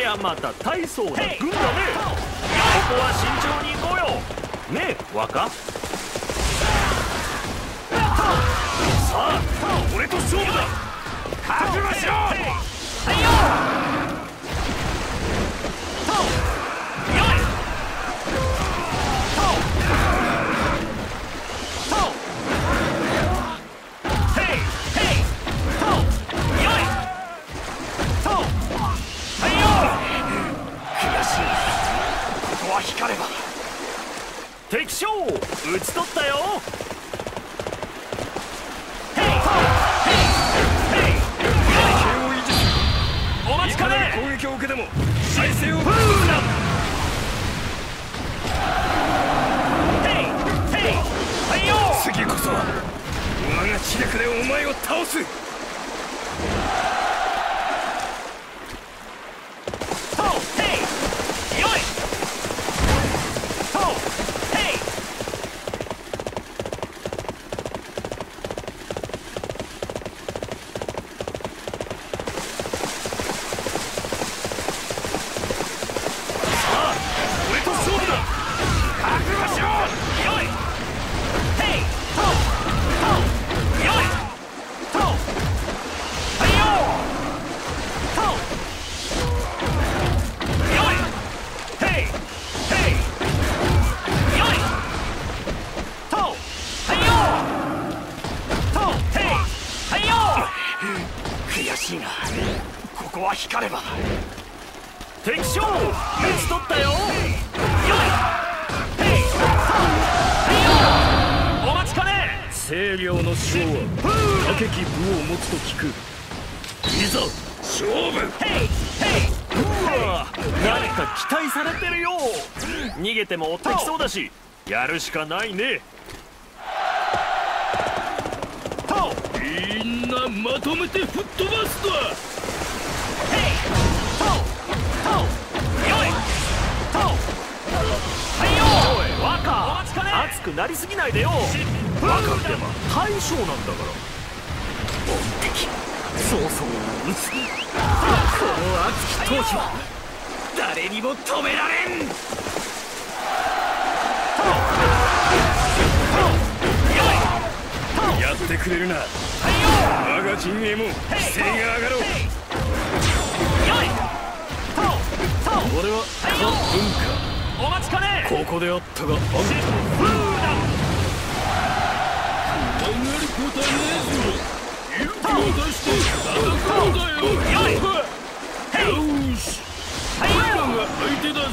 りゃまた大層な軍だね。ここは慎重に行こうよ。ねえ若。さあ俺と勝負だ。覚悟しろはいよ敵将討ち取ったよ。次こそは我が知力でお前を倒す光れば。敵将討ち取ったよ。お待ちかね。清涼の将は武き武を持つと聞く。いざ勝負。うわ何か期待されてるよ。逃げても追ってきそうだしやるしかないね。みんなまとめて吹っ飛ばすだ熱くなりすぎないでよ。バカって大将なんだから。そうそう撃つ。この熱き闘志は。誰にも止められん。やってくれるな。我が陣営も規制が上がろう。俺は文化お待ちかね。ここであったが。あんたフーダ考えることはねえぞ。勇気を出して戦うだよよし。が相手だぞ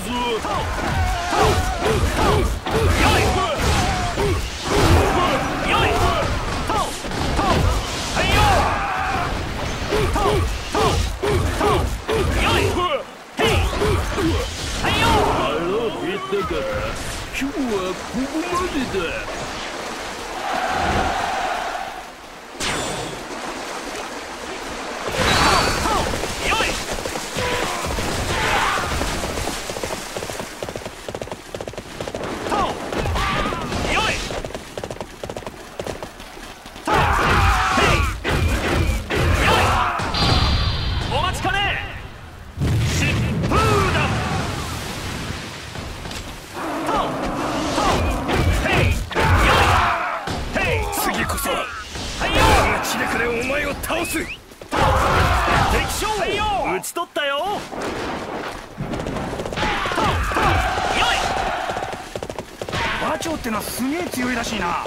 ってのはすげえ強いらしいな。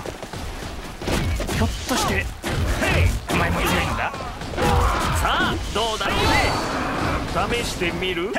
ひょっとしてお前も強いのか？さあどうだ？ろうね試してみる？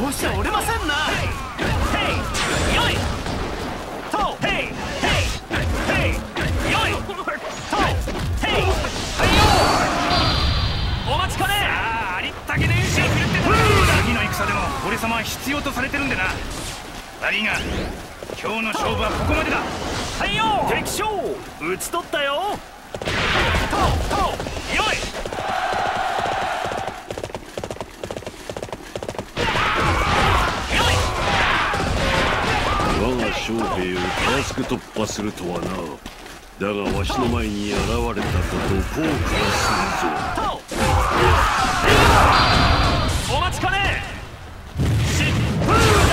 こうして折れませんな。ヘイヘイヘイヘイヘイお待ちかねあありったけ次の戦でも俺様は必要とされてるんでな悪いが今日の勝負はここまでだはいよ敵将討ち取ったよ将兵をたやすく突破するとはな。だがわしの前に現れたことを後悔するぞ。お待ちかね疾風だ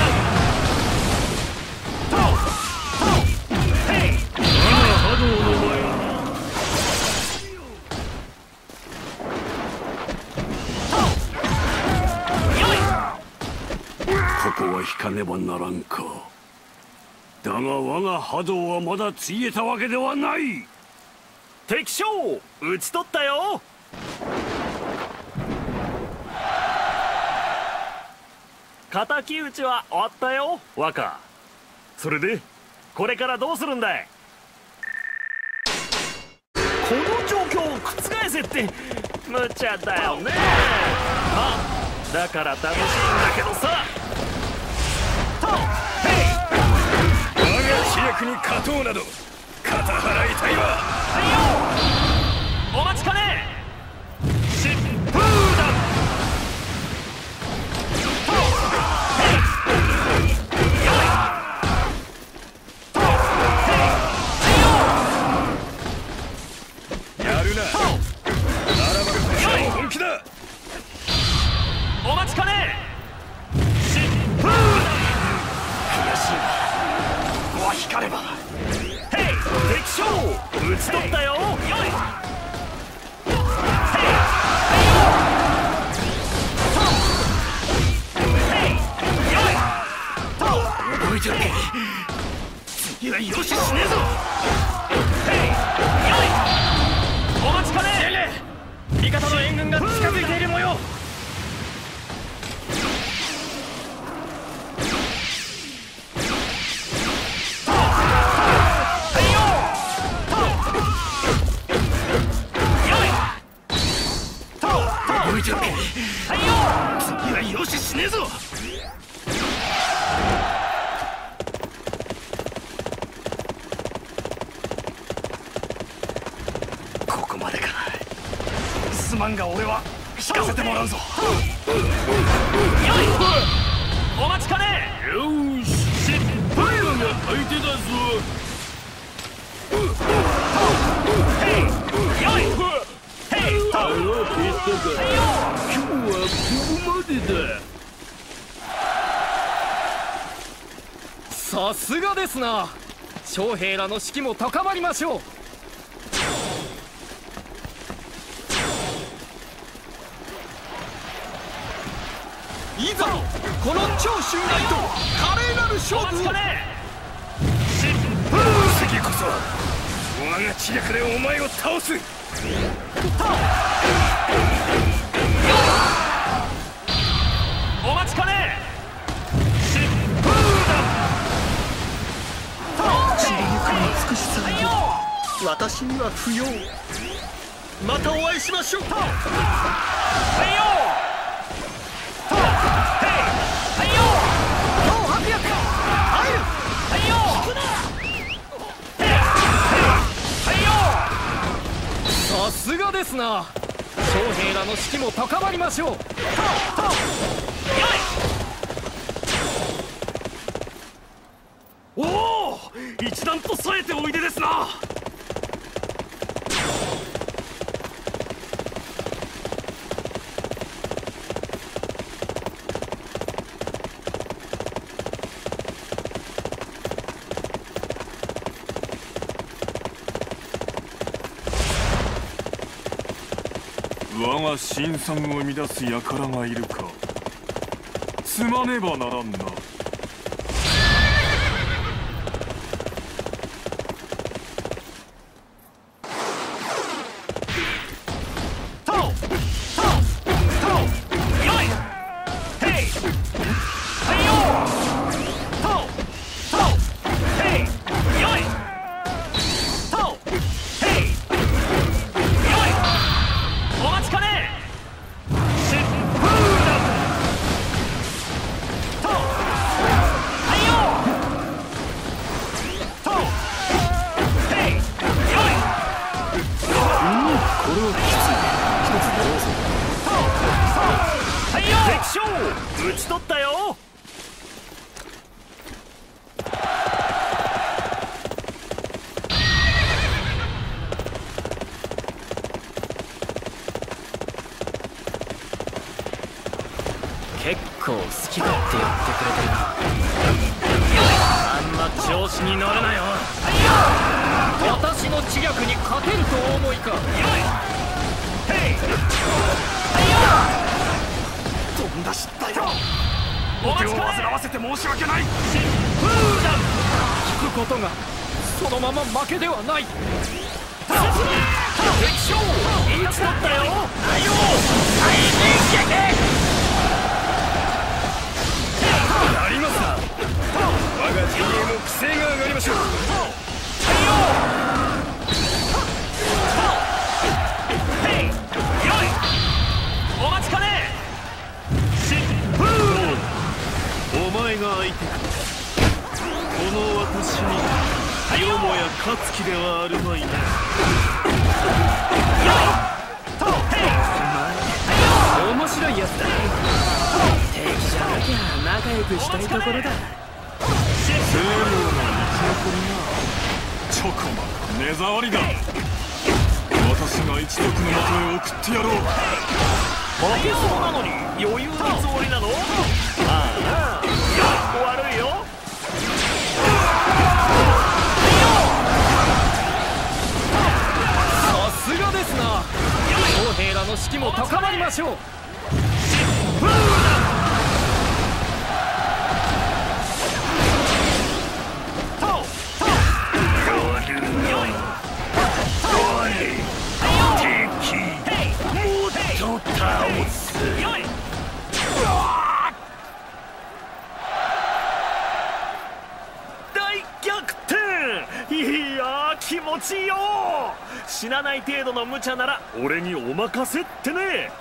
ととへい我が波動の前ここは引かねばならんかだが我が波動はまだついえたわけではない。敵将討ち取ったよ。敵討ちは終わったよ若。それでこれからどうするんだい？この状況を覆せって無茶だよね。まあだから楽しいんだけどさ。が知略に勝とうなど肩払いたいわ。次はよししねえぞ。へいよいお待ちかね。味方の援軍が近づいている模様。次はよししね。えぞらうぞ。お待ちかね。よし。疾風我が相手だぞ。へい。よい。へい。とあのピストか今日はここまでださすがですな将兵らの士気も高まりましょういざこの超襲来と華麗なる勝お待ち負をかね。疾風次こそ我が知略でお前を倒すお待ちかね。疾風だと散りゆく美しさはいよ私には不要またお会いしましょうはいさすがですな。将兵らの士気も高まりましょう。おお一段と添えておいでですな。我が新参を生み出す輩がいるか。すまねばならんな。敵将討ち取ったよ。結構好きだってやってくれてるな。あんま調子に乗るなよ。私の知略に勝てるとお思いか。んだ失態だ。お手を煩わせて申し訳ない。聞くことがそのまま負けではない。敵将討ちよもや勝つ気ではあるまいな面白いやつだ。敵じゃなきゃ仲良くしたいところだ清涼な生き残りなチョコマ目障りだ私が一族の元へ送ってやろう負けそうなのに余裕のつもりなのああの士気も高まりましょう。ない程度の無茶なら俺にお任せってね。